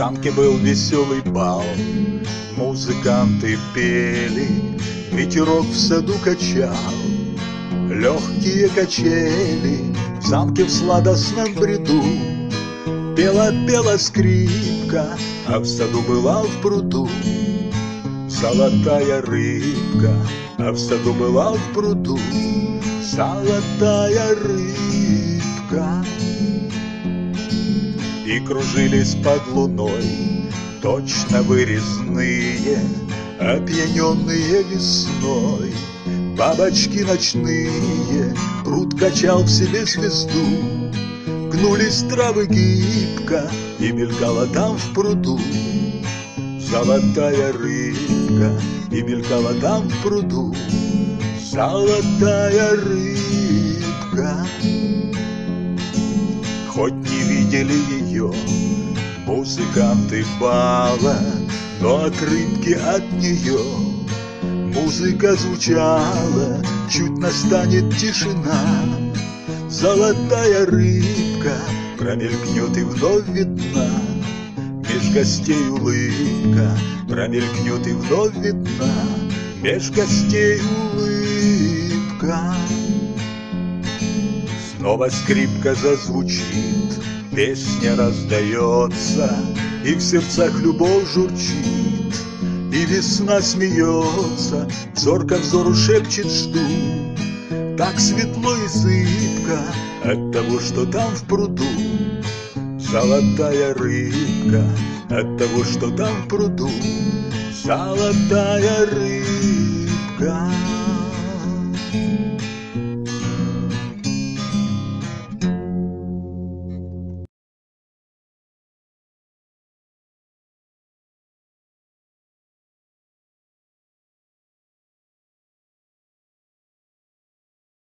санке был веселый бал, Музыканты пели, ветерок в саду качал, Легкие качели в замке в сладостном бреду. Пела-пела скрипка, а в саду была в пруду. Золотая рыбка, а в саду была в пруду. Золотая рыбка И кружились под луной. Точно вырезные, опьяненные весной. Бабочки ночные, пруд качал в себе звезду. Гнулись травы гибко и мелькала там в пруду. Золотая рыбка и мелькала там в пруду. Золотая рыбка. Хоть не видели ее музыканты бала Но от рыбки от нее Музыка звучала, чуть настанет тишина. Золотая рыбка промелькнет и вновь видна. Меж гостей улыбка промелькнет и вновь видна. Меж гостей улыбка. Снова скрипка зазвучит, песня раздается И в сердцах любовь журчит И весна смеется, зорко взору шепчет «жду» Так светло и зыбко от того, что там в пруду. Золотая рыбка от того, что там в пруду. Золотая рыбка